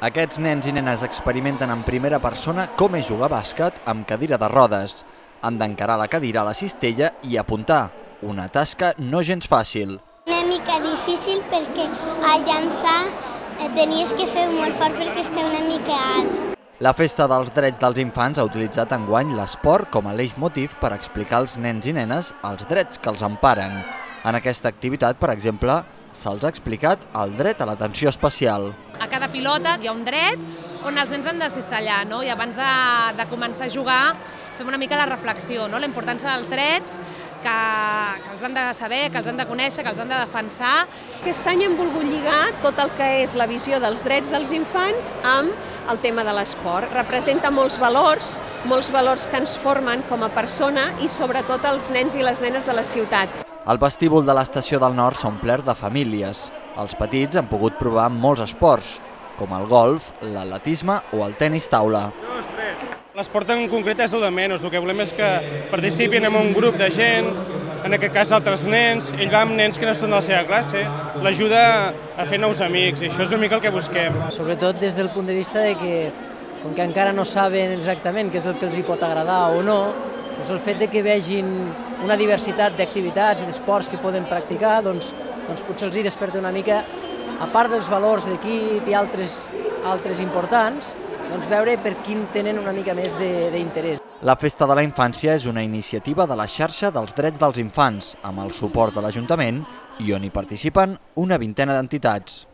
Aquests nens i nenes experimenten en primera persona com és jugar a bàsquet amb cadira de rodes. Han d'encarar la cadira a la cistella i apuntar. Una tasca no gens fàcil. Una mica difícil perquè al llançar eh, tenies que fer molt fort perquè està una mica alt. La Festa dels Drets dels Infants ha utilitzat enguany l'esport com a leitmotiv per explicar als nens i nenes els drets que els emparen. En aquesta activitat, per exemple, se'ls ha explicat el dret a l'atenció especial. Pilota hi ha un dret on els nens han de cistellar, no? i abans de, de començar a jugar fem una mica la reflexió, no? la importància dels drets, que, que els han de saber, que els han de conèixer, que els han de defensar. Aquest any hem volgut lligar tot el que és la visió dels drets dels infants amb el tema de l'esport. Representa molts valors, molts valors que ens formen com a persona i sobretot els nens i les nenes de la ciutat. El vestíbul de l'estació del Nord s'ha omplert de famílies. Els petits han pogut provar molts esports, com el golf, l'atletisme o el tennis taula. L'esport en concret és el de menys, el que volem és que participin en un grup de gent, en aquest cas altres nens, ell va amb nens que no estan de la seva classe, l'ajuda a fer nous amics, i això és una mica el que busquem. Sobretot des del punt de vista de que, com que encara no saben exactament què és el que els hi pot agradar o no, doncs el fet de que vegin una diversitat d'activitats i d'esports que poden practicar, doncs, doncs potser els hi desperta una mica, a part dels valors d'equip i altres, altres importants, doncs veure per quin tenen una mica més d'interès. La Festa de la Infància és una iniciativa de la xarxa dels drets dels infants, amb el suport de l'Ajuntament i on hi participen una vintena d'entitats.